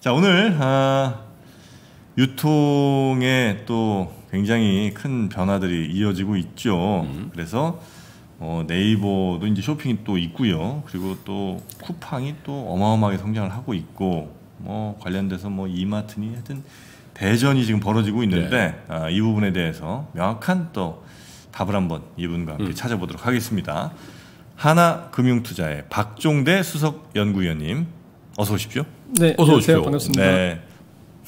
자 오늘 아, 유통에 또 굉장히 큰 변화들이 이어지고 있죠. 음. 그래서 어, 네이버도 이제 쇼핑이 또 있고요. 그리고 또 쿠팡이 또 어마어마하게 성장을 하고 있고 뭐 관련돼서 뭐 이마트니 하여튼 대전이 지금 벌어지고 있는데 네. 아, 이 부분에 대해서 명확한 또 답을 한번 이분과 함께 음. 찾아보도록 하겠습니다. 하나금융투자의 박종대 수석 연구위원님 어서 오십시오. 네, 어서 안녕하세요. 오십시오. 반갑습니다. 네.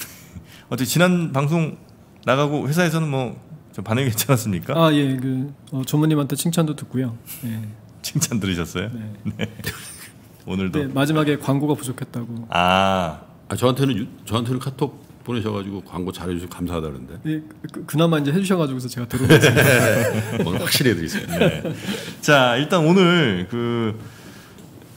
어떻게 지난 방송 나가고 회사에서는 뭐 좀 반응이 괜찮았습니까? 아, 예, 그 어, 전무님한테 칭찬도 듣고요. 예, 칭찬 들으셨어요? 네. 오늘도 네, 마지막에 광고가 부족했다고. 아 아, 저한테는 유- 저한테는 카톡 보내셔가지고 광고 잘해주셔서 감사하다는데 예, 그, 그나마 이제 해주셔가지고서 제가 들어봤습니다. 오늘 확실히 해드리겠습니다. 네. 자 일단 오늘 그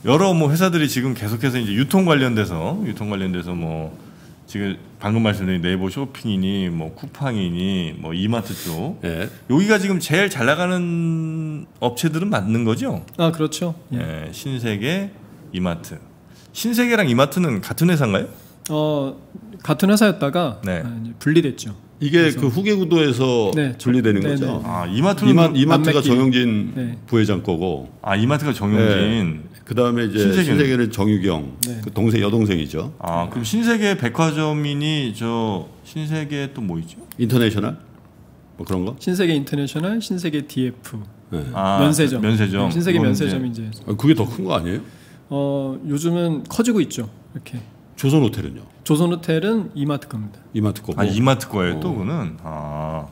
여러 뭐 회사들이 지금 계속해서 이제 유통 관련돼서 유통 관련돼서 뭐 지금 방금 말씀드린 네이버 쇼핑이니 뭐 쿠팡이니 뭐 이마트 쪽 예. 여기가 지금 제일 잘 나가는 업체들은 맞는 거죠? 아, 그렇죠. 예. 예, 신세계, 이마트. 신세계랑 이마트는 같은 회사인가요? 어, 같은 회사였다가 네. 아, 분리됐죠. 이게 그 후계 구도에서 네, 분리되는 네, 거죠. 네. 아 이마트는 이마, 그- 이마트가 만맥기. 정영진 네. 부회장 거고, 아 이마트가 정용진. 그 다음에 이제 신세계는? 신세계는, 정유경, 네. 그 동생 여동생이죠. 아 그럼 신세계 백화점이니 저 신세계 또 뭐 있죠? 인터내셔널 뭐 그런 거? 신세계 인터내셔널, 신세계 DF, 네. 아, 면세점. 면세점. 네, 신세계 그건 면세점이 이제 아, 그게 더 큰 거 아니에요? 어, 요즘은 커지고 있죠. 이렇게. 조선 호텔은요? 조선호텔은 이마트 겁니다. 이마트 거고. 아 이마트 거예요 어. 또 그는. 아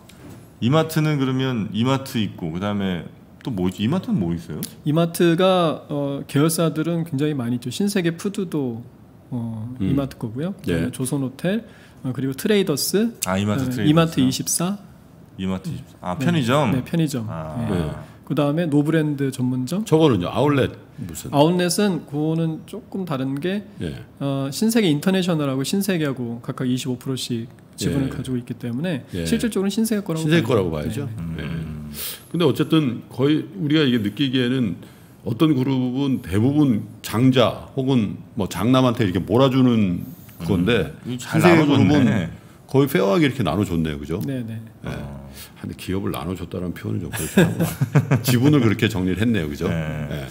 이마트는 그러면 이마트 있고 그 다음에 또뭐 있죠? 이마트는 뭐 있어요? 이마트가 어, 계열사들은 굉장히 많이 있죠. 신세계 푸드도 어, 음. 이마트 거고요. 그다음에 예. 조선호텔 어, 그리고 트레이더스, 아 이마트 그다음에 트레이더. 이마트 24, 이마트 24. 아 네. 편의점. 네, 편의점. 아. 예. 네. 그 다음에 노브랜드 전문점. 저거는요? 아울렛 무슨? 아웃렛은 그거는 조금 다른 게 예. 어, 신세계 인터내셔널하고 신세계하고 각각 25%씩 지분을 예. 가지고 있기 때문에 예. 실질적으로 는 신세계 거라고 신세계 봐야죠. 거라고 봐야죠. 네. 예. 근데 어쨌든 거의 우리가 이게 느끼기에는 어떤 그룹은 대부분 장자 혹은 뭐 장남한테 이렇게 몰아주는 건데 잘 신세계. 그룹은 거의 페어하게 이렇게 나눠줬네요, 그죠? 네, 네. 예. 근데 기업을 나눠줬다는 표현은 좀 그렇죠. 지분을 그렇게 정리를 했네요, 그죠? 네. 예.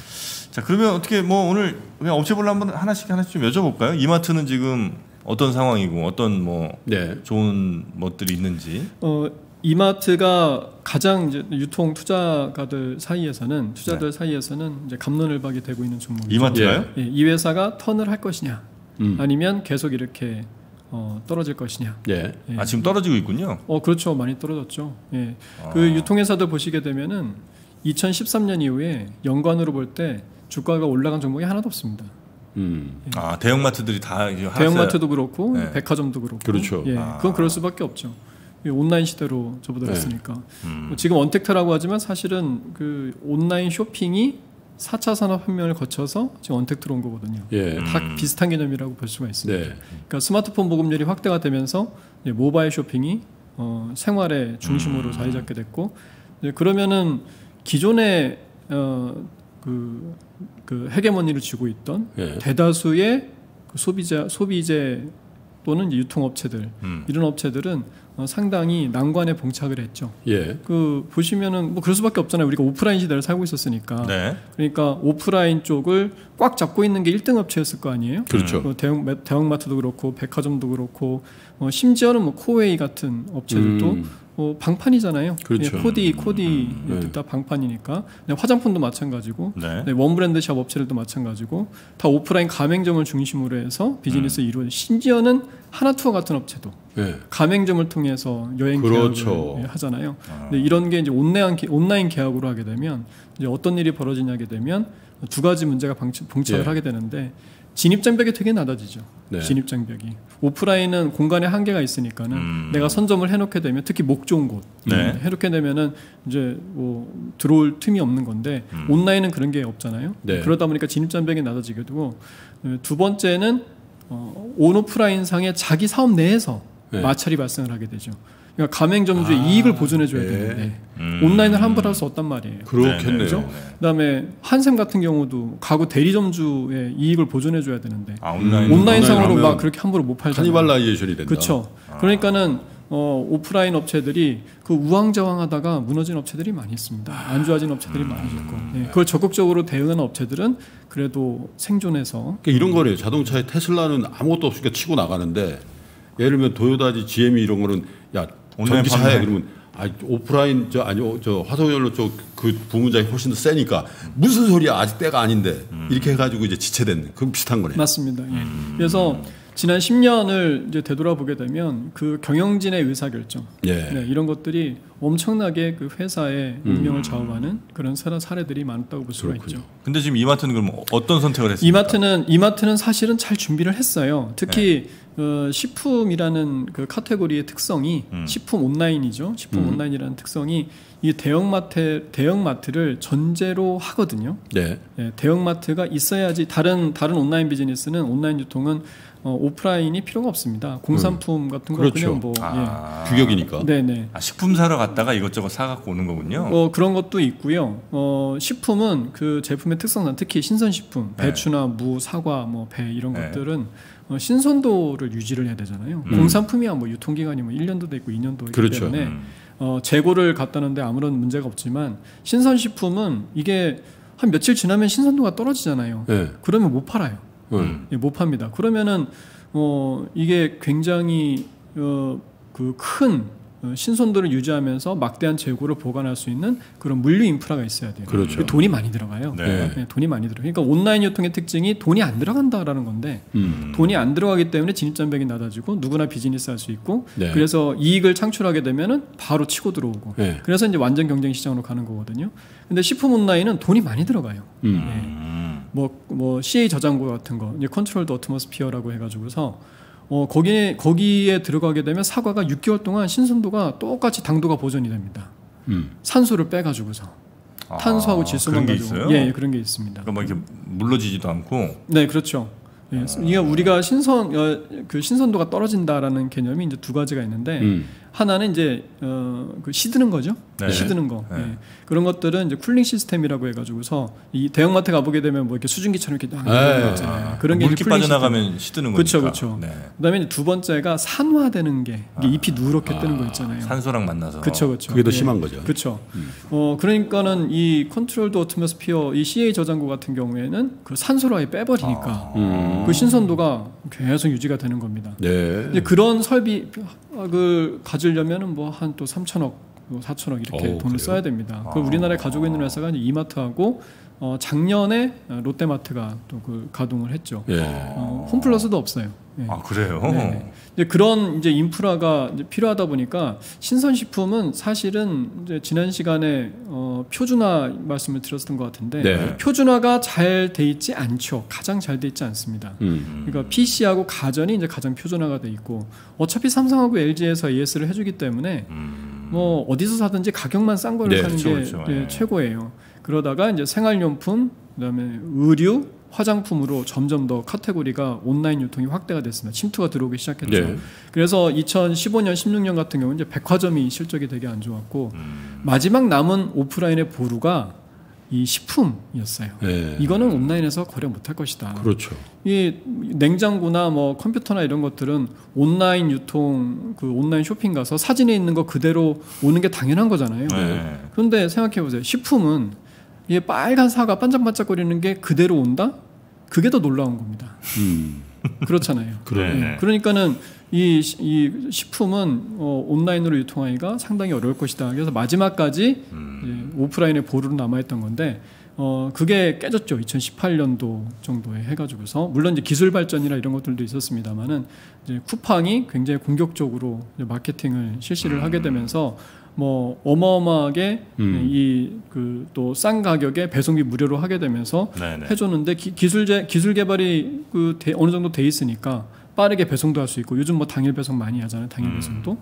자 그러면 어떻게 뭐 오늘 그냥 업체별로 한번 하나씩 하나씩 좀 여쭤볼까요? 이마트는 지금 어떤 상황이고 어떤 뭐 네. 좋은 것들이 있는지. 어, 이마트가 가장 이제 유통 투자가들 사이에서는 투자들 사이에서는 이제 감론을박이 되고 있는 종목이죠. 네. 이마트가요? 예, 이 회사가 턴을 할 것이냐, 음. 아니면 계속 이렇게 어, 떨어질 것이냐. 예. 예. 아 지금 떨어지고 있군요. 어, 그렇죠. 많이 떨어졌죠. 예. 아. 그 유통회사들 보시게 되면은 2013년 이후에 연관으로 볼 때 주가가 올라간 종목이 하나도 없습니다. 음. 아 대형마트들이 다 이제 대형마트도 그렇고 네. 백화점도 그렇고. 그렇죠. 예, 아. 그건 그럴 수밖에 없죠. 이 온라인 시대로 접어들었으니까. 음. 뭐 지금 언택트라고 하지만 사실은 그 온라인 쇼핑이 4차 산업혁명을 거쳐서 지금 언택트로 온 거거든요. 예. 음. 다 비슷한 개념이라고 볼 수가 있습니다. 네. 그러니까 스마트폰 보급률이 확대가 되면서 이제 모바일 쇼핑이 어, 생활의 중심으로 음. 자리 잡게 됐고 이제 그러면은 기존의 어, 그, 그 헤게모니를 쥐고 있던 예. 대다수의 그 소비자 소비재 또는 이제 유통업체들 음. 이런 업체들은 어, 상당히 난관에 봉착을 했죠. 예. 그 보시면은 뭐 그럴 수밖에 없잖아요. 우리가 오프라인 시대를 살고 있었으니까. 네. 그러니까 오프라인 쪽을 꽉 잡고 있는 게 1등 업체였을 거 아니에요. 그렇죠. 그 대형 매- 대형마트도 그렇고 백화점도 그렇고 어, 심지어는 뭐 코웨이 같은 업체들도 음. 어, 방판이잖아요. 그렇죠. 예, 코디 코디 네. 다 방판이니까 네, 화장품도 마찬가지고 네. 네, one brand shop 업체들도 마찬가지고 다 오프라인 가맹점을 중심으로 해서 비즈니스 음. 이루어져 심지어는 하나투어 같은 업체도 예. 가맹점을 통해서 여행 그렇죠. 계약을 예, 하잖아요. 근데 이런 게 이제 온라인 계- 온라인 계약으로 하게 되면 이제 어떤 일이 벌어지냐게 되면 두 가지 문제가 방치- 봉착을 예. 하게 되는데 진입 장벽이 되게 낮아지죠. 네. 진입 장벽이 오프라인은 공간에 한계가 있으니까는 음. 내가 선점을 해놓게 되면 특히 목 좋은 곳 네. 해놓게 되면은 이제 뭐 들어올 틈이 없는 건데 음. 온라인은 그런 게 없잖아요. 네. 그러다 보니까 진입 장벽이 낮아지게 되고 어, 두 번째는 어, 온오프라인 상의 자기 사업 내에서 네. 마찰이 발생을 하게 되죠. 그러니까 가맹점주의 아, 이익을 보존해줘야 예. 되는데 음. 온라인을 함부로 수 없단 말이에요. 그렇겠네요. 네, 네, 네. 그다음에 한샘 같은 경우도 가구 대리점주의 이익을 보존해줘야 되는데 아 온라인 온라인상으로 온라인 막 그렇게 함부로 못 팔잖아요. cannibalization이 된다. 그렇죠. 그러니까는 어, 오프라인 업체들이 그 우왕좌왕하다가 무너진 업체들이 많이 있습니다. 안 좋아진 업체들이 많아졌고 예, 그걸 적극적으로 대응하는 업체들은 그래도 생존해서 그러니까 이런 거래요. 자동차에 테슬라는 아무것도 없으니까 치고 나가는데 예를 들면 도요다지 GM이 이런 거는 야 판매. 그러면 아 오프라인 저 아니 어, 저 화석연료 쪽 그 부문장이 훨씬 더 세니까 무슨 소리야 아직 때가 아닌데 이렇게 해가지고 이제 지체된 그럼 비슷한 거네. 맞습니다. 예. 그래서 지난 10년을 이제 되돌아보게 되면 그 경영진의 의사결정 예. 네, 이런 것들이 엄청나게 그 회사의 운명을 좌우하는 그런 사례- 사례들이 많다고 볼 수가 그렇군요. 있죠. 근데 지금 이마트는 그럼 어떤 선택을 했습니까? 이마트는 이마트는 사실은 잘 준비를 했어요. 특히 어, 식품이라는 그 카테고리의 특성이 음. 식품 온라인이죠. 식품 음. 온라인이라는 특성이 이 대형마트 대형마트를 전제로 하거든요. 네. 예, 대형마트가 있어야지 다른 다른 온라인 비즈니스는 온라인 유통은 어, 오프라인이 필요가 없습니다. 공산품 같은 거 그렇죠. 그냥 뭐 아, 예. 규격이니까. 네네. 아, 식품 사러 갔다가 이것저것 사 갖고 오는 거군요. 어, 그런 것도 있고요. 어, 식품은 그 제품의 특성상 특히 신선 식품, 네. 배추나 무, 사과, 뭐 배 이런 네. 것들은 어, 신선도를 유지를 해야 되잖아요. 음. 공산품이야 뭐 유통기간이 뭐 1년도 있고 2년도 있기 그렇죠. 때문에 음. 어, 재고를 갖다는데 아무런 문제가 없지만 신선 식품은 이게 한 며칠 지나면 신선도가 떨어지잖아요. 네. 그러면 못 팔아요. 음. 예, 못 팝니다. 그러면은 어 이게 굉장히 어 그큰 신선도를 유지하면서 막대한 재고를 보관할 수 있는 그런 물류 인프라가 있어야 돼요. 그렇죠. 그 돈이 많이 들어가요. 네. 네, 돈이 많이 들어. 그러니까 온라인 유통의 특징이 돈이 안 들어간다라는 건데 음. 돈이 안 들어가기 때문에 진입장벽이 낮아지고 누구나 비즈니스 할 수 있고 네. 그래서 이익을 창출하게 되면은 바로 치고 들어오고 네. 그래서 이제 완전 경쟁 시장으로 가는 거거든요. 근데 식품 온라인은 돈이 많이 들어가요. 음. 뭐, 뭐 CA 저장고 같은 거, 이제 controlled atmosphere라고 해가지고서 어, 거기에 거기에 들어가게 되면 사과가 6개월 동안 신선도가 똑같이 당도가 보존이 됩니다. 음. 산소를 빼가지고서 아, 탄소하고 질소만 가지고 있어요? 예, 예, 그런 게 있습니다. 그러니까 막 이렇게 물러지지도 않고 네, 그렇죠. 예, 이게 우리가 신선 어, 그 신선도가 떨어진다라는 개념이 이제 두 가지가 있는데 음. 하나는 이제 어, 그 시드는 거죠. 네. 시드는 거. 네. 예. 그런 것들은 이제 cooling system이라고 해가지고서 이 대형마트 가보게 되면 뭐 이렇게 수증기처럼 이렇게 막 네. 있잖아요. 그런 게 이제 물기 빠져나가면 시드는 그쵸, 거니까. 그쵸. 네. 그다음에 이제 두 번째가 산화되는 게 이게 잎이 누렇게 뜨는 거 있잖아요. 산소랑 만나서. 그렇죠, 그렇죠. 그게 더 심한 거죠. 그렇죠. 어 그러니까는 이 controlled atmosphere 이 CA 저장고 같은 경우에는 그 산소를 아예 빼버리니까 음. 그 신선도가 계속 유지가 되는 겁니다. 네. 이제 그런 설비를 가지 려면은 뭐한 또 3천억, 뭐 4천억 이렇게 오, 돈을 그래요? 써야 됩니다. 그 아. 우리나라에 가지고 있는 회사가 이제 이마트하고 어, 작년에 롯데마트가 또 그 가동을 했죠. 예. 어, 홈플러스도 없어요. 예. 아 그래요. 네. 이제 그런 이제 인프라가 이제 필요하다 보니까 신선식품은 사실은 이제 지난 시간에 어, 표준화 말씀을 드렸던 것 같은데 네. 표준화가 잘 돼 있지 않죠. 가장 잘 돼 있지 않습니다. 음. 그러니까 PC하고 가전이 이제 가장 표준화가 돼 있고 어차피 삼성하고 LG에서 AS를 해주기 때문에 음. 뭐 어디서 사든지 가격만 싼 거를 네, 사는 그렇죠, 게 그렇죠. 예, 예. 최고예요. 그러다가 이제 생활용품, 그다음에 의류, 화장품으로 점점 더 카테고리가 온라인 유통이 확대가 됐습니다. 침투가 들어오기 시작했죠. 네. 그래서 2015년, 16년 같은 경우는 이제 백화점이 실적이 되게 안 좋았고 음. 마지막 남은 오프라인의 보루가 이 식품이었어요. 예. 이거는 온라인에서 거래 못할 것이다. 그렇죠. 이 냉장고나 뭐 컴퓨터나 이런 것들은 온라인 유통 그 온라인 쇼핑 가서 사진에 있는 거 그대로 오는 게 당연한 거잖아요. 네. 그런데 생각해 보세요. 식품은 이게 빨간 사과 반짝반짝거리는 게 그대로 온다? 그게 더 놀라운 겁니다. 음. 그렇잖아요. 네. 그러니까는 이, 시- 이 식품은 어, 온라인으로 유통하기가 상당히 어려울 것이다. 그래서 마지막까지 음. 오프라인의 보루로 남아있던 건데 어, 그게 깨졌죠. 2018년도 정도에 해가지고서 물론 이제 기술 발전이나 이런 것들도 있었습니다만은 이제 쿠팡이 굉장히 공격적으로 마케팅을 실시를 하게 되면서 뭐 어마어마하게 음. 이그 또 싼 가격에 배송비 무료로 하게 되면서 네네. 해줬는데 기, 기술 제, 기술 개발이 그 대- 어느 정도 돼 있으니까 빠르게 배송도 할 수 있고 요즘 뭐 당일 배송 많이 하잖아요 당일 음. 배송도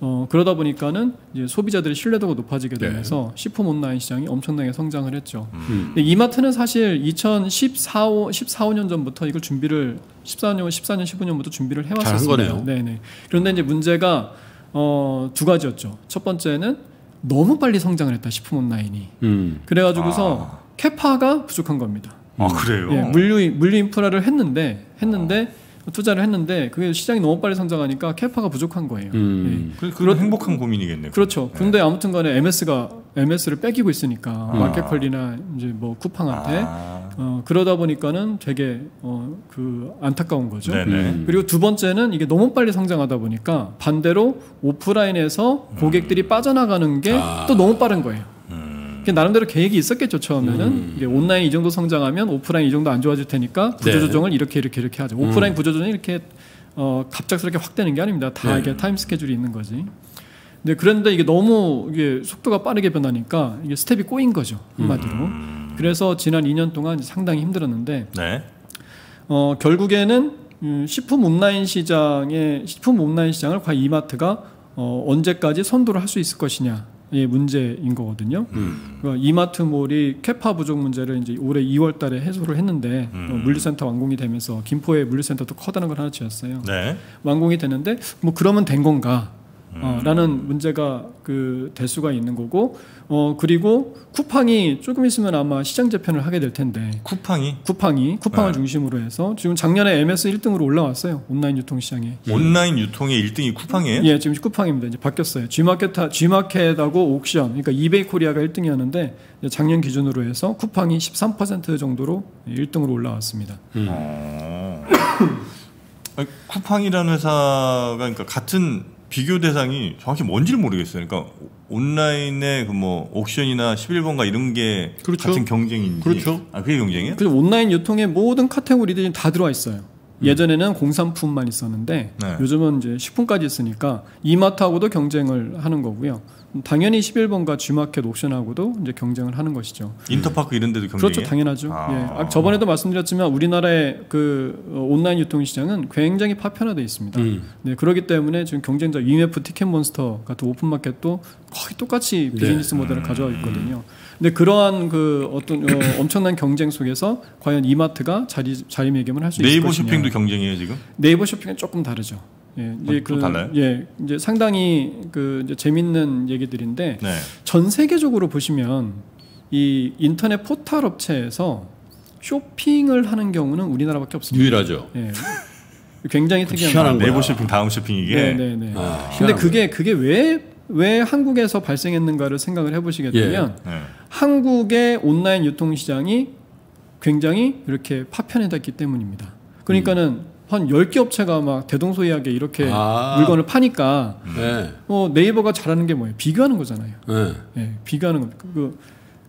어 그러다 보니까는 이제 소비자들의 신뢰도가 높아지게 네. 되면서 식품 온라인 시장이 엄청나게 성장을 했죠. 음. 근데 이마트는 사실 2014, 5, 14, 5년 전부터 이걸 준비를 14년, 14년, 15년부터 준비를. 거네요. 네네. 그런데 이제 문제가 어, 두 가지였죠. 첫 번째는 너무 빨리 성장을 했다 식품 온라인이. 음. 그래가지고서 캐파가 부족한 겁니다. 아 그래요. 예, 물류 물류 인프라를 했는데 했는데 투자를 했는데 그게 시장이 너무 빨리 성장하니까 캐파가 부족한 거예요. 음. 그, 그런 행복한 고민이겠네요. 그렇죠. 네. 근데 아무튼간에 MS가 MS를 뺏기고 있으니까 음. 마켓컬리나 이제 뭐 쿠팡한테 아, 어, 그러다 보니까는 되게 어, 그 안타까운 거죠. 네네. 음. 그리고 두 번째는 이게 너무 빨리 성장하다 보니까 반대로 오프라인에서 고객들이 빠져나가는 게또 아. 너무 빠른 거예요. 음. 나름대로 계획이 있었겠죠 처음에는 음. 이게 온라인 이 정도 성장하면 오프라인 이 정도 안 좋아질 테니까 구조 네. 조정을 이렇게 이렇게 이렇게 하죠. 오프라인 구조 조정이 이렇게 어, 갑작스럽게 확 되는 게 아닙니다. 다 네. 이게 time schedule이 있는 거지. 근데 그런데 이게 너무 이게 속도가 빠르게 변하니까 이게 스텝이 꼬인 거죠 한마디로. 음. 그래서 지난 2년 동안 상당히 힘들었는데 네. 어, 결국에는 음, 식품 온라인 시장의 식품 온라인 시장을 과연 이마트가 어, 언제까지 선도를 할 수 있을 것이냐 의 문제인 거거든요. 음. 그러니까 이마트몰이 캐파 부족 문제를 이제 올해 2월달에 해소를 했는데 음. 어, 물류센터 완공이 되면서 김포에 물류센터도 커다란 걸 하나 지었어요. 네. 완공이 되는데 뭐 그러면 된 건가? 음. 어, 라는 문제가 그 될 수가 있는 거고 어 그리고 쿠팡이 조금 있으면 아마 시장 재편을 하게 될 텐데 쿠팡이 쿠팡이 쿠팡을 네. 중심으로 해서 지금 작년에 MS 1등으로 올라왔어요 온라인 유통 시장에. 온라인 유통의 1등이 쿠팡이에요? 예, 지금 쿠팡입니다. 이제 바뀌었어요. G마켓 G마켓하고 옥션, 그러니까 이베이 코리아가 1등이었는데 작년 기준으로 해서 쿠팡이 13% 정도로 1등으로 올라왔습니다. 음. 어. 쿠팡이라는 회사가 그러니까 같은 비교 대상이 정확히 뭔지를 모르겠어요. 그러니까 온라인의 그 뭐 옥션이나 11번가 이런 게 그렇죠. 같은 경쟁인지. 그렇죠. 아 그게 경쟁이에요? 그래서 온라인 유통의 모든 카테고리들이 다 들어와 있어요. 예전에는 공산품만 있었는데 네. 요즘은 이제 식품까지 있으니까 이마트하고도 경쟁을 하는 거고요. 당연히 11번가 G마켓 옥션하고도 이제 경쟁을 하는 것이죠. 인터파크 이런 데도 경쟁이에요? 그렇죠, 당연하죠. 아. 예. 아, 저번에도 말씀드렸지만 우리나라의 그 어, 온라인 유통 시장은 굉장히 파편화돼 있습니다. 음. 네, 그렇기 때문에 지금 경쟁자 UMF 티켓몬스터 같은 오픈마켓도 거의 똑같이 비즈니스 모델을 가져와 있거든요. 근데 그러한 그 어떤 어, 엄청난 경쟁 속에서 과연 이마트가 자리 자리매김을 할 수 있을 네이버 것이냐? 쇼핑도 경쟁이에요 지금? 네이버 쇼핑은 조금 다르죠. 예, 이제 어, 좀 달라요? 예, 이제 상당히 그 이제 재밌는 얘기들인데 네. 전 세계적으로 보시면 이 인터넷 포털 업체에서 쇼핑을 하는 경우는 우리나라밖에 없습니다. 유일하죠. 예. 굉장히 특이한. 거야. 네이버 쇼핑 다음 쇼핑 이게. 네, 네, 네. 아, 근데 그게 그게 왜 왜 한국에서 발생했는가를 생각을 해보시게 예. 되면 네. 한국의 온라인 유통 시장이 굉장히 이렇게 파편화됐기 때문입니다. 그러니까는 한 10개 업체가 막 대동소이하게 이렇게 아. 물건을 파니까 네. 어, 네이버가 잘하는 게 뭐예요? 비교하는 거잖아요. 네. 예, 비교하는 겁니다. 그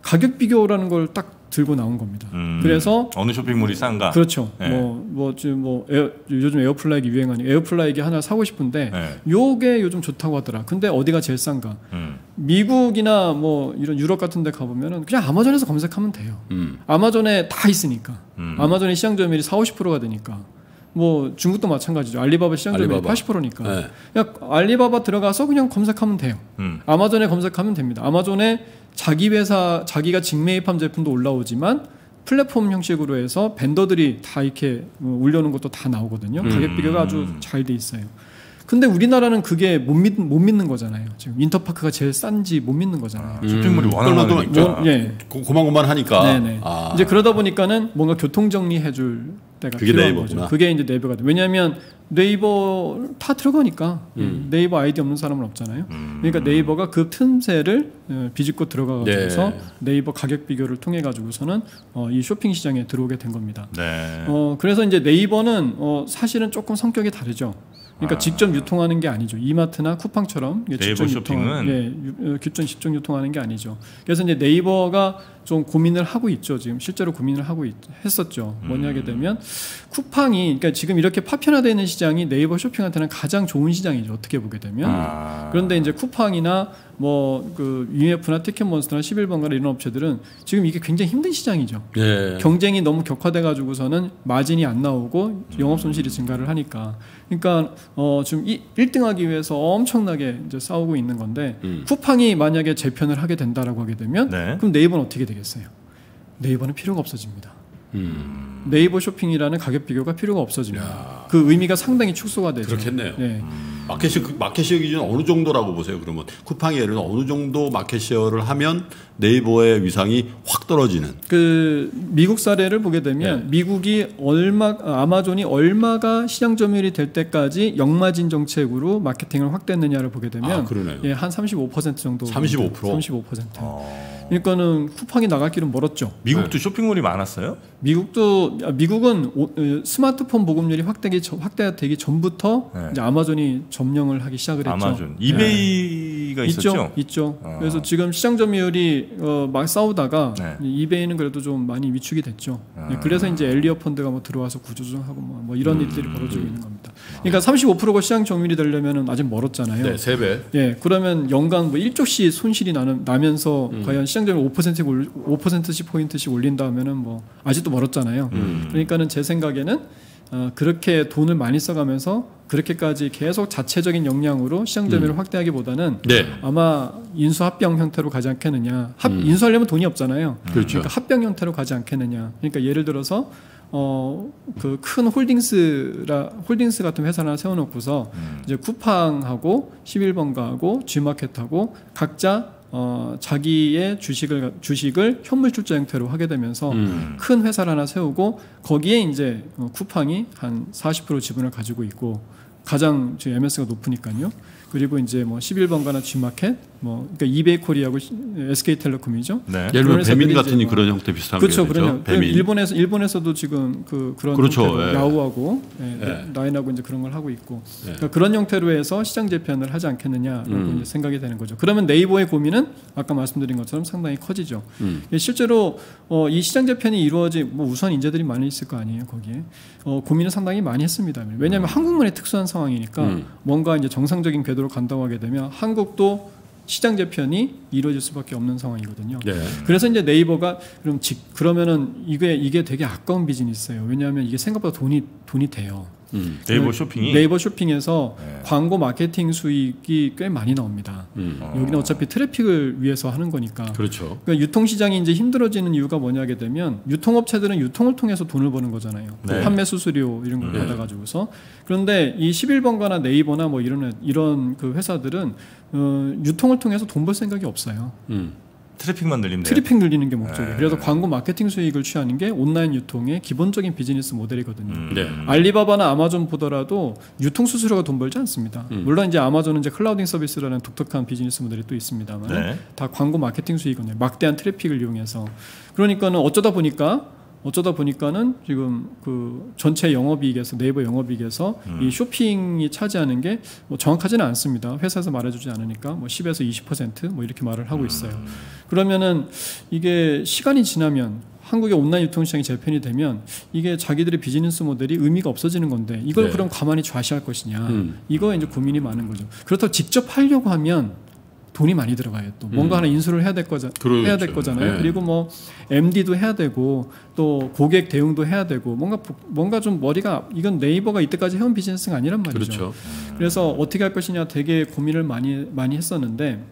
가격 비교라는 걸 딱 들고 나온 겁니다. 음, 그래서 어느 쇼핑몰이 싼가? 그렇죠. 네. 뭐 뭐 지금 뭐 에어, 요즘 에어프라이기 유행하니 에어프라이기 하나 사고 싶은데 네. 요게 요즘 좋다고 하더라. 근데 어디가 제일 싼가? 음. 미국이나 뭐 이런 유럽 같은 데 가보면은 그냥 아마존에서 검색하면 돼요. 음. 아마존에 다 있으니까. 음. 아마존의 시장 점유율이 4, 50%가 되니까. 뭐 중국도 마찬가지죠. 알리바바 시장 점유율이 알리바바. 80%니까. 네. 그냥 알리바바 들어가서 그냥 검색하면 돼요. 음. 아마존에 검색하면 됩니다. 아마존에 자기 회사 자기가 직매입한 제품도 올라오지만 플랫폼 형식으로 해서 벤더들이 다 이렇게 어, 올려놓은 것도 다 나오거든요. 음. 가격 비교가 아주 잘 돼 있어요. 근데 우리나라는 그게 못, 믿, 못 믿는 거잖아요. 지금 인터파크가 제일 싼지 못 믿는 거잖아요. 쇼핑몰이 워낙. 뭐, 예. 고- 고만고만 하니까. 네네. 아. 이제 그러다 보니까는 뭔가 교통 정리해줄 때가 그게 네이버구나. 거죠. 그게 이제 네이버가 돼. 왜냐하면 네이버 다 들어가니까 음. 네이버 아이디 없는 사람은 없잖아요. 음. 그러니까 네이버가 그 틈새를 어, 비집고 들어가가지고서 네. 네이버 가격 비교를 통해 가지고서는 어, 이 쇼핑 시장에 들어오게 된 겁니다. 네. 어, 그래서 이제 네이버는 어, 사실은 조금 성격이 다르죠. 그러니까 아. 직접 유통하는 게 아니죠. 이마트나 쿠팡처럼 네이버 쇼핑은? 예, 유- 어, 직접 직접 유통하는 게 아니죠. 그래서 이제 네이버가 좀 고민을 하고 있죠. 지금 실제로 고민을 하고 있, 했었죠. 뭐냐게 되면 쿠팡이 그러니까 지금 이렇게 파편화되어 있는 시장이 네이버 쇼핑한테는 가장 좋은 시장이죠. 어떻게 보게 되면 아. 그런데 이제 쿠팡이나 뭐그 UMF나 티켓몬스터나 11번가나 이런 업체들은 지금 이게 굉장히 힘든 시장이죠. 예. 경쟁이 너무 격화돼 가지고서는 마진이 안 나오고 영업 손실이 증가를 하니까 그러니까 어 지금 이 1등하기 위해서 엄청나게 이제 싸우고 있는 건데 음. 쿠팡이 만약에 재편을 하게 된다라고 하게 되면 네. 그럼 네이버는 어떻게 되겠어요? 네이버는 필요가 없어집니다. 음. 네이버 쇼핑이라는 가격 비교가 필요가 없어집니다. 그 의미가 상당히 축소가 되죠. 그렇겠네요. 예. market sh- market share 기준 어느 정도라고 보세요? 그러면 쿠팡이 예를 들어 어느 정도 market share를 하면 네이버의 위상이 확 떨어지는. 그 미국 사례를 보게 되면 네. 미국이 얼마 아, 아마존이 얼마가 시장 점유율이 될 때까지 역마진 정책으로 마케팅을 확대했느냐를 보게 되면 아. 예, 한35% 정도 35%? 35%. 어. 그러니까는 쿠팡이 나갈 길은 멀었죠. 미국도 쇼핑몰이 많았어요? 미국도 아, 미국은 오- 어, 스마트폰 보급률이 확대기 전- 확대가 되기 전부터 네. 이제 아마존이 점령을 하기 시작을 했죠. 아마존, 네. 이베이가 있었죠. 있죠, 있죠. 아. 그래서 지금 시장 점유율이 어, 막 싸우다가 네. 이베이는 그래도 좀 많이 위축이 됐죠. 아. 네, 그래서 이제 엘리어 펀드가 뭐 들어와서 구조조정하고 뭐, 뭐 이런 음. 일들이 벌어지고 있는 겁니다. 그러니까 35%가 시장 점유율이 되려면 아직 멀었잖아요. 네, 세 배. 예, 그러면 연간 뭐 1조씩 손실이 나는, 나면서 음. 과연 시장 점유율 5%씩 올, 5%씩 포인트씩 올린다 하면은 뭐 아직도 멀었잖아요. 음. 그러니까는 제 생각에는 어, 그렇게 돈을 많이 써가면서 그렇게까지 계속 자체적인 역량으로 시장 점유율을 음. 확대하기보다는 네. 아마 인수 합병 형태로 가지 않겠느냐. 합, 음. 인수하려면 돈이 없잖아요. 그렇죠. 그러니까 합병 형태로 가지 않겠느냐. 그러니까 예를 들어서 어 그 큰 홀딩스라 홀딩스 같은 회사 하나 세워놓고서 음. 이제 쿠팡하고 11번가하고 G마켓하고 각자 어 자기의 주식을 주식을 현물 출자 형태로 하게 되면서 음. 큰 회사를 하나 세우고 거기에 이제 어, 쿠팡이 한 40% 지분을 가지고 있고 가장 지금 MS가 높으니까요. 그리고 이제 뭐 11번가나 G마켓, 뭐 그러니까 이베이 코리아고 SK텔레콤이죠. 네. 예를 들면 배민 같은 뭐- 그런 형태 비슷한 그렇죠, 게 되죠. 그러면 배민. 일본에서 일본에서도 지금 그 그런 그렇죠, 형태로 예. 야후하고 예, 예. 라인하고 이제 그런 걸 하고 있고 예. 그러니까 그런 형태로 해서 시장 재편을 하지 않겠느냐라고 음. 이제 생각이 되는 거죠. 그러면 네이버의 고민은 아까 말씀드린 것처럼 상당히 커지죠. 음. 예, 실제로 어, 이 시장 재편이 이루어지 뭐 우선 인재들이 많이 있을 거 아니에요 거기에 어, 고민을 상당히 많이 했습니다. 왜냐하면 한국만의 특수한 상황 이니까 음. 뭔가 이제 정상적인 궤도로 간다고 하게 되면 한국도 시장 재편이 이루어질 수밖에 없는 상황이거든요. 네. 그래서 이제 네이버가 그럼 직 그러면은 이게 이게 되게 아까운 비즈니스예요. 왜냐하면 이게 생각보다 돈이 돈이 돼요. 음. 네이버 쇼핑이 네이버 쇼핑에서 네. 광고 마케팅 수익이 꽤 많이 나옵니다. 음. 어. 여기는 어차피 트래픽을 위해서 하는 거니까. 그렇죠. 그러니까 유통 시장이 이제 힘들어지는 이유가 뭐냐게 되면 유통업체들은 유통을 통해서 돈을 버는 거잖아요. 네. 판매 수수료 이런 걸 네. 받아가지고서 그런데 이 11번가나 네이버나 뭐 이런 회- 이런 그 회사들은 어, 유통을 통해서 돈 벌 생각이 없어요. 음. 트래픽만 늘리면 돼요. 트래픽 늘리는 게 목적이에요. 네. 그래서 광고 마케팅 수익을 취하는 게 온라인 유통의 기본적인 비즈니스 모델이거든요. 음. 네. 알리바바나 아마존 보더라도 유통 수수료가 돈 벌지 않습니다. 음. 물론 이제 아마존은 이제 clouding 서비스라는 독특한 비즈니스 모델이 또 있습니다만 네. 다 광고 마케팅 수익이거든요. 막대한 트래픽을 이용해서 그러니까는 어쩌다 보니까 어쩌다 보니까는 지금 그 전체 영업이익에서 네이버 영업이익에서 음. 이 쇼핑이 차지하는 게 뭐 정확하지는 않습니다. 회사에서 말해주지 않으니까 뭐 10에서 20%뭐 이렇게 말을 하고 있어요. 음. 그러면은 이게 시간이 지나면 한국의 온라인 유통시장이 재편이 되면 이게 자기들의 비즈니스 모델이 의미가 없어지는 건데 이걸 네. 그럼 가만히 좌시할 것이냐 음. 이거 이제 고민이 많은 거죠. 그렇다고 직접 하려고 하면 돈이 많이 들어가요. 또 뭔가 음. 하나 인수를 해야 될 그렇죠. 해야 될 거잖아요. 네. 그리고 뭐 MD도 해야 되고 또 고객 대응도 해야 되고 뭔가 보- 뭔가 좀 머리가 이건 네이버가 이때까지 해온 비즈니스가 아니란 말이죠. 그렇죠. 그래서 어떻게 할 것이냐 되게 고민을 많이 많이 했었는데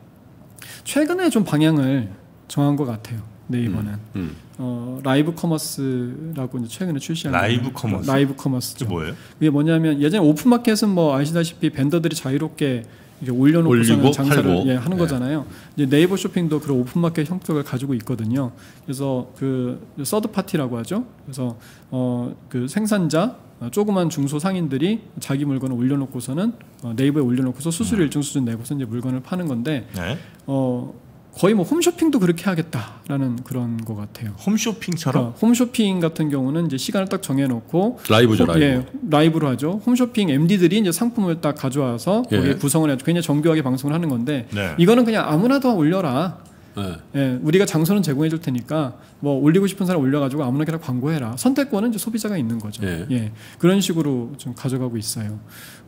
최근에 좀 방향을 정한 것 같아요. 네이버는 음. 어, live commerce라고 이제 최근에 출시한 live. Commerce? Live commerce죠. 그게 뭐예요? 그게 뭐냐면 예전에 오픈 마켓은 뭐 아시다시피 vendor들이 자유롭게 이렇게 올려놓고서는 올리고 장사를 팔고. 예, 하는 네. 거잖아요. 이제 네이버 쇼핑도 그런 오픈마켓 형태를 가지고 있거든요. 그래서 그 third party라고 하죠. 그래서 어, 그 생산자 어, 조그만 중소 상인들이 자기 물건을 올려놓고서는 어, 네이버에 올려놓고서 수수료 일정 수준 내고서 이제 물건을 파는 건데 네. 어, 거의 뭐 홈쇼핑도 그렇게 하겠다라는 그런 것 같아요. 홈쇼핑처럼 그러니까 홈쇼핑 같은 경우는 이제 시간을 딱 정해놓고 라이브죠, 홈- 라이브. 예, 라이브로 하죠. 홈쇼핑 MD들이 이제 상품을 딱 가져와서 예. 거기에 구성을 해가지고 굉장히 정교하게 방송을 하는 건데 네. 이거는 그냥 아무나 다 올려라. 네. 예, 우리가 장소는 제공해 줄 테니까 뭐 올리고 싶은 사람 올려가지고 아무나 그냥 광고해라. 선택권은 이제 소비자가 있는 거죠. 예. 그런 식으로 좀 가져가고 있어요.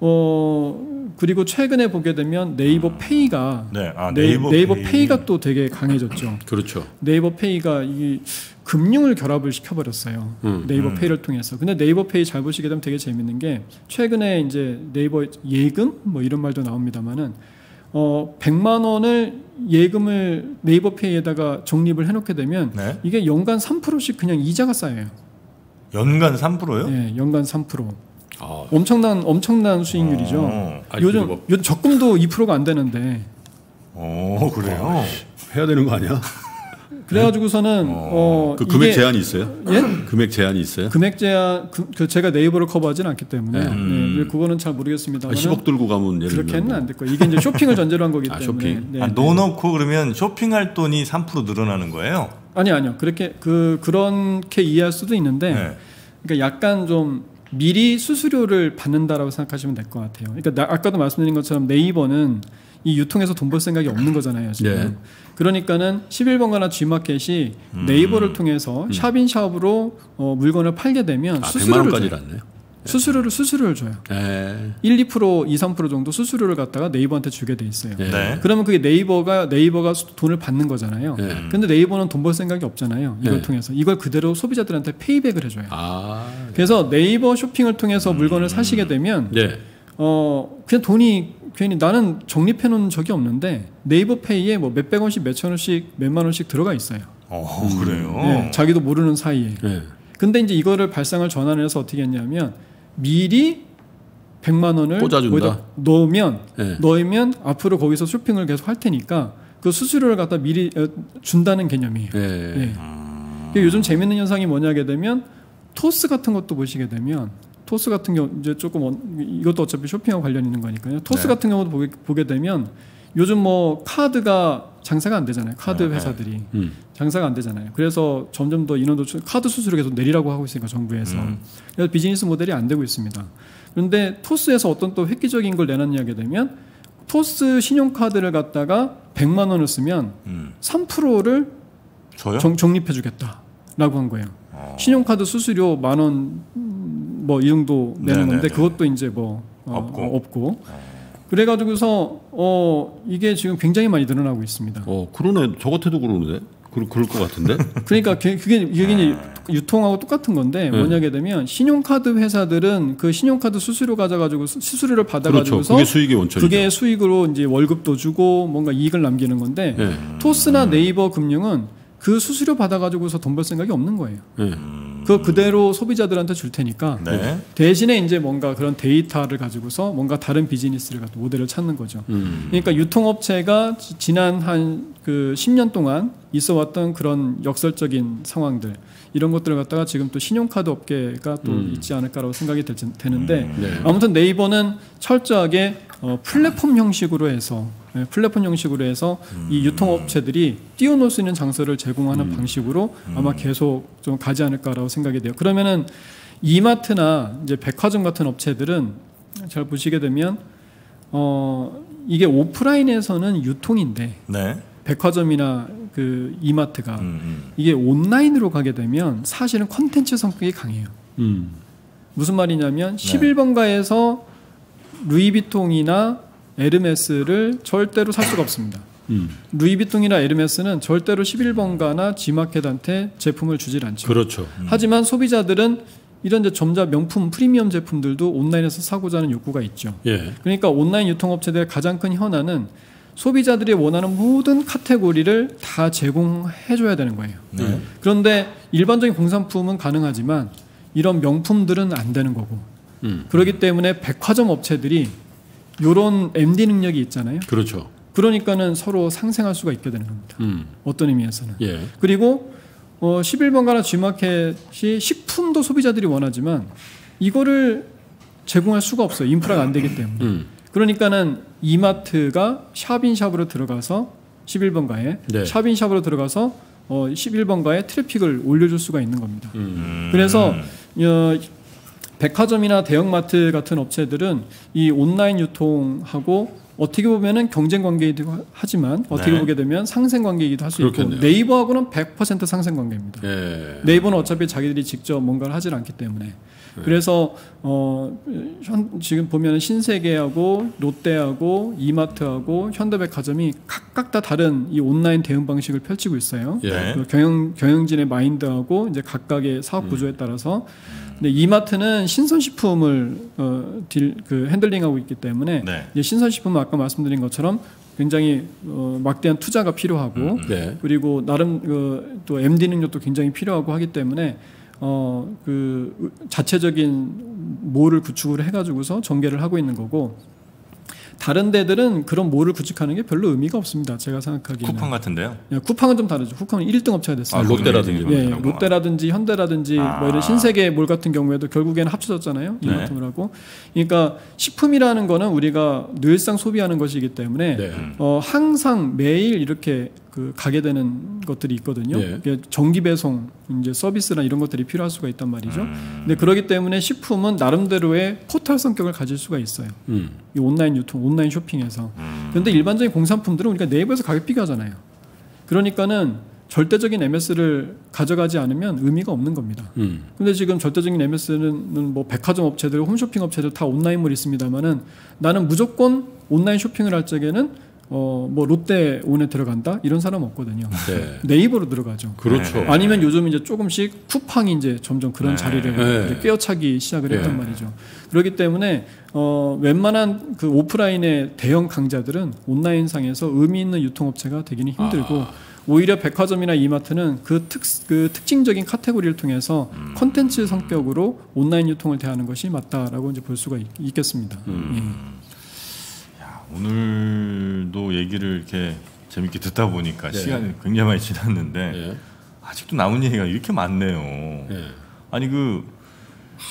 어 그리고 최근에 보게 되면 네이버 페이가 네. 아, 네이- 네이버, 네이버 페이. 페이가 또 되게 강해졌죠. 그렇죠. 네이버 페이가 이 금융을 결합을 시켜버렸어요. 음. 네이버 음. 페이를 통해서. 근데 네이버 페이 잘 보시게 되면 되게 재밌는 게 최근에 이제 네이버 예금 뭐 이런 말도 나옵니다만은 어 100만 원을 예금을 네이버 페이에다가 적립을 해놓게 되면 네. 이게 연간 3%씩 그냥 이자가 쌓여요. 연간 3%요? 예, 연간 3%. 아, 엄청난 엄청난 수익률이죠. 어. 아니, 요즘 그리고- 요즘 적금도 2%가 안 되는데 어, 그래요? 해야 되는 거 아니야? 그래가지고서는 어, 그 금액 이게- 제한이 있어요? 예? 금액 제한이 있어요? 금액 제한 그, 그 제가 네이버를 커버하지는 않기 때문에 네. 네, 그거는 잘 아, 모르겠습니다만 10억 들고 가면 예를 그렇게는 안 될 거예요. 이게 이제 쇼핑을 전제로 한 거기 아, 때문에. 쇼핑? 네, 아, 네. 넣어놓고 그러면 쇼핑할 돈이 3% 늘어나는 거예요? 아니 아니요. 그렇게 그 그렇게 이해할 수도 있는데 네. 그러니까 약간 좀 미리 수수료를 받는다라고 생각하시면 될 것 같아요. 그러니까 나- 아까도 말씀드린 것처럼 네이버는 이 유통에서 돈 벌 생각이 없는 거잖아요. 지금. 네. 그러니까는 11번가나 G마켓이 네이버를 통해서 샵인샵으로 어, 물건을 팔게 되면 아, 100만 수수료를 줘요. 않네요. 수수료를 수수료를 줘요. 예. 1, 2%, 2, 3% 정도 수수료를 갖다가 네이버한테 주게 돼 있어요. 예. 네. 그러면 그게 네이버가 네이버가 수- 돈을 받는 거잖아요. 예. 근데 네이버는 돈 벌 생각이 없잖아요. 이걸 예. 통해서 이걸 그대로 소비자들한테 페이백을 해줘요. 아, 그래서 네이버 쇼핑을 통해서 물건을 사시게 되면 예. 어 그냥 돈이 괜히 나는 적립해 놓은 적이 없는데 네이버 페이에 뭐 몇백 원씩 몇천 원씩 몇만 원씩 들어가 있어요. 어, 그래요? 예, 자기도 모르는 사이에. 예. 근데 이제 이거를 발상을 전환을 해서 어떻게 했냐면 미리 100만 원을 꽂아준다? 넣으면 예. 넣으면 앞으로 거기서 쇼핑을 계속 할 테니까 그 수수료를 갖다 미리 어, 준다는 개념이에요. 예. 예. 이게 요즘 재밌는 현상이 뭐냐게 되면 토스 같은 것도 보시게 되면 토스 같은 경우 이제 조금 어- 이것도 어차피 쇼핑하고 관련 있는 거니까요. 토스 네. 같은 경우도 보게, 보게 되면 요즘 뭐 카드가 장사가 안 되잖아요. 카드 네, 네. 회사들이 음. 장사가 안 되잖아요. 그래서 점점 더 인원도 줄- 카드 수수료 계속 내리라고 하고 있으니까 정부에서 음. 그래서 비즈니스 모델이 안 되고 있습니다. 그런데 토스에서 어떤 또 획기적인 걸 내놨냐게 되면 토스 신용카드를 갖다가 100만 원을 쓰면 음. 3%를 저요? 정, 적립해 주겠다라고 한 거예요. 어. 신용카드 수수료 만 원 뭐 이 정도 내는 네네네. 건데 그것도 이제 뭐 어, 없고. 어, 없고. 그래가지고서 어 이게 지금 굉장히 많이 늘어나고 있습니다. 어, 그러네. 저 같아도 그러는데. 그, 그럴 것 같은데. 그러니까 그게 그게 이게 이제 유통하고 똑같은 건데 네. 뭐냐게 되면 신용카드 회사들은 그 신용카드 수수료 가져가지고 수- 수수료를 그렇죠. 받아가지고서 그게 수익의 원천이죠. 그게 수익으로 이제 월급도 주고 뭔가 이익을 남기는 건데 예. 토스나 네이버 금융은 그 수수료 받아가지고서 돈 벌 생각이 없는 거예요. 예. 그 그대로 소비자들한테 줄 테니까 네. 대신에 이제 뭔가 그런 데이터를 가지고서 뭔가 다른 비즈니스를 가지고 모델을 찾는 거죠. 음. 그러니까 유통업체가 지- 지난 한 그 10년 동안 있어 왔던 그런 역설적인 상황들 이런 것들을 갖다가 지금 또 신용카드 업계가 또 음. 있지 않을까라고 생각이 될, 되는데 네. 아무튼 네이버는 철저하게 어, 플랫폼 형식으로 해서 네, 플랫폼 형식으로 해서 이 유통업체들이 띄워놓을 수 있는 장소를 제공하는 방식으로 아마 계속 좀 가지 않을까라고 생각이 돼요. 그러면은 이마트나 이제 백화점 같은 업체들은 잘 보시게 되면 어 이게 오프라인에서는 유통인데 네. 백화점이나 그 이마트가 음, 음. 이게 온라인으로 가게 되면 사실은 컨텐츠 성격이 강해요. 음. 무슨 말이냐면 네. 11번가에서 루이비통이나 에르메스를 절대로 살 수가 없습니다. 음. 루이비통이나 에르메스는 절대로 11번가나 지마켓한테 제품을 주질 않죠. 그렇죠. 하지만 소비자들은 이런 이제 점자 명품 프리미엄 제품들도 온라인에서 사고자 하는 욕구가 있죠. 예. 그러니까 온라인 유통업체들의 가장 큰 현안은 소비자들이 원하는 모든 카테고리를 다 제공해줘야 되는 거예요. 네. 그런데 일반적인 공산품은 가능하지만 이런 명품들은 안 되는 거고 음. 그렇기 때문에 백화점 업체들이 이런 MD 능력이 있잖아요. 그렇죠. 그러니까는 서로 상생할 수가 있게 되는 겁니다. 음. 어떤 의미에서는. 예. 그리고 어, 11번가나 G마켓이 식품도 소비자들이 원하지만 이거를 제공할 수가 없어요. 인프라가 안 되기 때문에. 음. 그러니까는 이마트가 샵인샵으로 들어가서 11번가에 네. 샵인샵으로 들어가서 어, 11번가에 트래픽을 올려줄 수가 있는 겁니다. 음. 그래서 어, 백화점이나 대형마트 같은 업체들은 이 온라인 유통하고 어떻게 보면은 경쟁 관계이기도 하지만 어떻게 네. 보게 되면 상생 관계이기도 할 수 있고. 네이버하고는 100% 상생 관계입니다. 예. 네이버는 어차피 자기들이 직접 뭔가를 하질 않기 때문에 네. 그래서 어 현, 지금 보면은 신세계하고 롯데하고 이마트하고 현대백화점이 각각 다 다른 이 온라인 대응 방식을 펼치고 있어요. 예. 네. 그 경영 경영진의 마인드하고 이제 각각의 음. 사업 구조에 따라서 근데 이마트는 신선식품을 어, 딜, 그 핸들링하고 있기 때문에 네. 이제 신선식품은 아까 말씀드린 것처럼 굉장히 어, 막대한 투자가 필요하고 네. 그리고 나름 그, 또 MD 능력도 굉장히 필요하고 하기 때문에 어 그 자체적인 모를 구축을 해가지고서 전개를 하고 있는 거고 다른 데들은 그런 모를 구축하는 게 별로 의미가 없습니다. 제가 생각하기에는. 쿠팡 같은데요. 예, 쿠팡은 좀 다르죠. 쿠팡은 1등 업체가 됐어요. 아, 롯데라든지 예. 롯데라든지 현대라든지 아. 뭐 이런 신세계 몰 같은 경우에도 결국에는 합쳐졌잖아요. 네. 이마트하고. 그러니까 식품이라는 거는 우리가 늘상 소비하는 것이기 때문에 네. 음. 어, 항상 매일 이렇게 그 가게 되는 것들이 있거든요. 네. 이게 정기 배송, 이제 서비스나 이런 것들이 필요할 수가 있단 말이죠. 음. 근데 그렇기 때문에 식품은 나름대로의 포털 성격을 가질 수가 있어요. 음. 이 온라인 유통, 온라인 쇼핑에서. 음. 그런데 일반적인 공산품들은 우리가 네이버에서 가격 비교하잖아요. 그러니까는 절대적인 MS를 가져가지 않으면 의미가 없는 겁니다. 음. 근데 지금 절대적인 MS는 뭐 백화점 업체들, 홈쇼핑 업체들 다 온라인물 있습니다만은 나는 무조건 온라인 쇼핑을 할 적에는 어 뭐 롯데 온에 들어간다 이런 사람 없거든요. 네. 네이버로 들어가죠. 그렇죠. 네. 아니면 요즘 이제 조금씩 쿠팡이 이제 점점 그런 네. 자리를 네. 이제 꿰어차기 시작을 했단 네. 말이죠. 그렇기 때문에 어 웬만한 그 오프라인의 대형 강자들은 온라인 상에서 의미 있는 유통업체가 되기는 힘들고 아. 오히려 백화점이나 이마트는 그 특 그 특징적인 카테고리를 통해서 음. 콘텐츠 성격으로 온라인 유통을 대하는 것이 맞다라고 이제 볼 수가 있, 겠습니다 예. 음. 야, 오늘도 얘기를 이렇게 재밌게 듣다 보니까 네. 시간이 굉장히 많이 지났는데 예. 아직도 남은 얘기가 이렇게 많네요. 예. 아니 그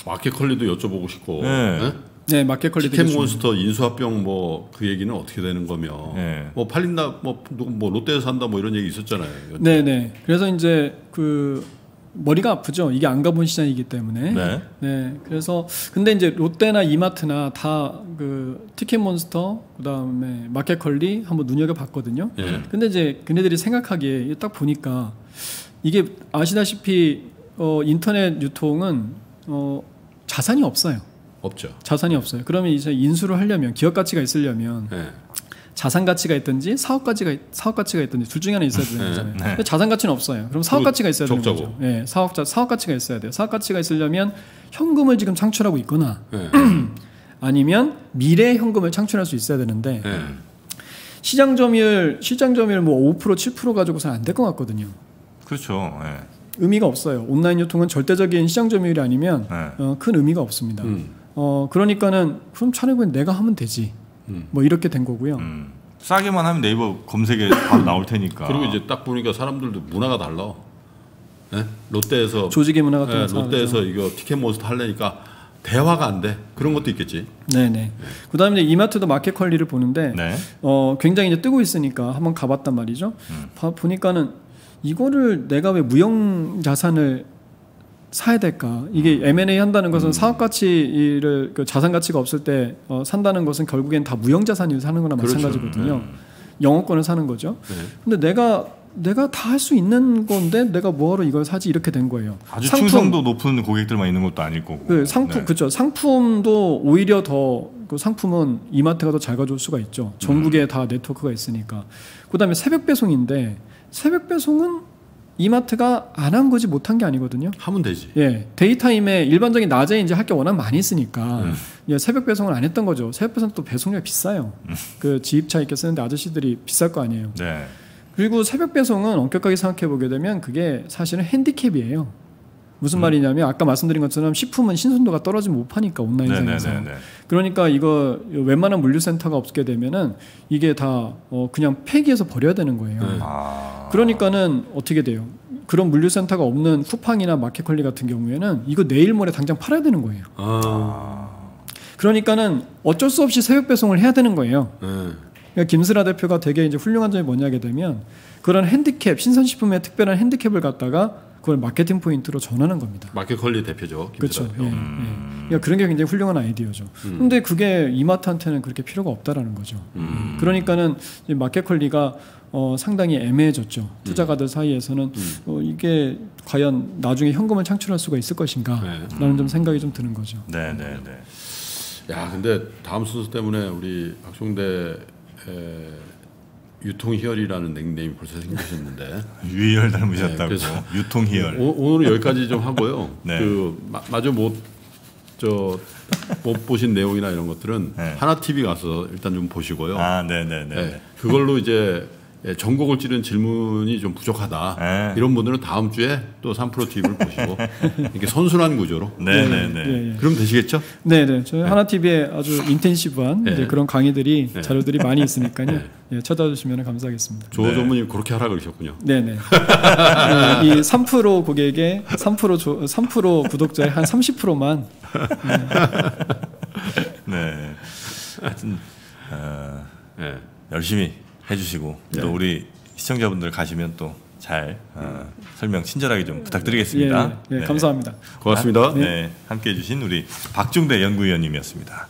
마켓 컬리도 여쭤보고 싶고. 네. 예? 네, 마켓 컬리 되게 티켓 중요해요. 몬스터 인수합병 뭐 그 얘기는 어떻게 되는 거며 네. 뭐 팔린다 뭐, 뭐 롯데에서 산다 뭐 이런 얘기 있었잖아요. 네, 네. 그래서 이제 그 머리가 아프죠. 이게 안 가본 시장이기 때문에. 네. 네. 그래서 근데 이제 롯데나 이마트나 다 그 티켓몬스터 그다음에 마켓컬리 한번 눈여겨 봤거든요. 예. 근데 이제 그네들이 생각하기에 딱 보니까 이게 아시다시피 어 인터넷 유통은 어 자산이 없어요. 없죠. 자산이 없어요. 그러면 이제 인수를 하려면 기업 가치가 있으려면 예. 자산 가치가 있든지 사업 가치가 사업 가치가 있든지 둘 중에 하나 있어야 되는 네, 거잖아요. 네. 근데 자산 가치는 없어요. 그럼 사업 가치가 있어야 되는 적자고. 거죠. 예, 사업 자 사업 가치가 있어야 돼요. 사업 가치가 있으려면 현금을 지금 창출하고 있거나 예. 아니면 미래 현금을 창출할 수 있어야 되는데 예. 시장 점유율 시장 점유율 뭐 5% 7% 가지고서는 안 될 것 같거든요. 그렇죠. 예. 의미가 없어요. 온라인 유통은 절대적인 시장 점유율이 아니면 네. 어, 큰 의미가 없습니다. 음. 어 그러니까는 그럼 차라리 내가 하면 되지. 음. 뭐 이렇게 된 거고요. 음. 싸게만 하면 네이버 검색에 바로 나올 테니까. 그리고 이제 딱 보니까 사람들도 문화가 달라. 예? 롯데에서 조직의 문화 같은 예, 거 롯데에서 이거 티켓 몬스터 하려니까 대화가 안 돼. 그런 것도 있겠지. 네네. 그다음에 이제 이마트도 마켓 컬리를 보는데 네. 어 굉장히 이제 뜨고 있으니까 한번 가봤단 말이죠. 음. 봐- 보니까는 이거를 내가 왜 무형 자산을 사야 될까? 이게 M&A 한다는 것은 사업 가치를 그 자산 가치가 없을 때 어, 산다는 것은 결국엔 다 무형 자산을 사는 거나 그렇죠. 마찬가지거든요. 영업권을 사는 거죠. 네. 근데 내가 내가 다 할 수 있는 건데 내가 뭐하러 이걸 사지 이렇게 된 거예요. 아주 상품, 충성도 높은 고객들만 있는 것도 아닐 거고. 그 상품 네. 그죠 상품도 오히려 더 그 상품은 이마트가 더 잘 가져올 수가 있죠 전국에 음. 다 네트워크가 있으니까 그다음에 새벽 배송인데 새벽 배송은 이마트가 안 한 거지 못한 게 아니거든요 하면 되지. 예 daytime에 일반적인 낮에 이제 할 게 워낙 많이 있으니까 음. 예, 새벽 배송을 안 했던 거죠 새벽 배송 또 배송료가 비싸요 음. 그 지입차 이렇게 쓰는데 아저씨들이 비쌀 거 아니에요 네. 그리고 새벽 배송은 엄격하게 생각해 보게 되면 그게 사실은 핸디캡이에요. 음. 무슨 말이냐면 아까 말씀드린 것처럼 식품은 신선도가 떨어지면 못 파니까 온라인상에서. 네네네. 그러니까 이거 웬만한 물류센터가 없게 되면은 이게 다 어, 그냥 폐기해서 버려야 되는 거예요. 네. 아. 그러니까는 어떻게 돼요? 그런 물류센터가 없는 쿠팡이나 마켓컬리 같은 경우에는 이거 내일 모레 당장 팔아야 되는 거예요. 아. 그러니까는 어쩔 수 없이 새벽 배송을 해야 되는 거예요. 예. 그러니까 김슬아 대표가 되게 이제 훌륭한 점이 뭐냐게 되면 그런 핸디캡 신선식품의 특별한 핸디캡을 갖다가 그걸 마케팅 포인트로 전환하는 겁니다. 마켓 컬리 대표죠. 그렇죠. 김대표. 예, 예. 그러니까 그런 게 굉장히 훌륭한 아이디어죠. 음. 근데 그게 이마트한테는 그렇게 필요가 없다라는 거죠. 음. 그러니까는 이 마켓컬리가 어, 상당히 애매해졌죠. 투자가들 사이에서는 음. 어, 이게 과연 나중에 현금을 창출할 수가 있을 것인가라는 네. 좀 생각이 좀 드는 거죠. 네 네 네. 야, 근데 다음 순서 때문에 우리 박종대 에, 유통 희열이라는 닉네임이 벌써 생기셨는데 유희열 닮으셨다고. 네, 그래서 유통 희열. 오, 오늘은 여기까지 좀 하고요. 네. 그 마, 마저 못 저 못 보신 내용이나 이런 것들은 네. 하나 TV 가서 일단 좀 보시고요. 아 네네네. 네, 그걸로 이제 예, 전곡을 찌른 질문이 좀 부족하다. 네. 이런 분들은 다음 주에 또 3프로 TV를 보시고 이렇게 선순환 구조로 네 네네. 예, 예. 그럼 되시겠죠? 네, 네. 저희 하나 TV에 아주 인텐시브한 네. 이제 그런 강의들이 네. 자료들이 많이 있으니까요. 예, 찾아주시면 감사하겠습니다. 조 네. 전무님 그렇게 하라 그러셨군요. 네, 네. 네, 이 3% 고객의 3% 조, 3% 구독자의 한 30%만 네. 하여튼 어, 예. 열심히 해주시고 네. 또 우리 시청자분들 가시면 또잘 어, 설명 친절하게 좀 예, 부탁드리겠습니다. 예, 예, 네. 감사합니다. 고맙습니다. 네, 함께 해주신 우리 박중대 연구위원님이었습니다.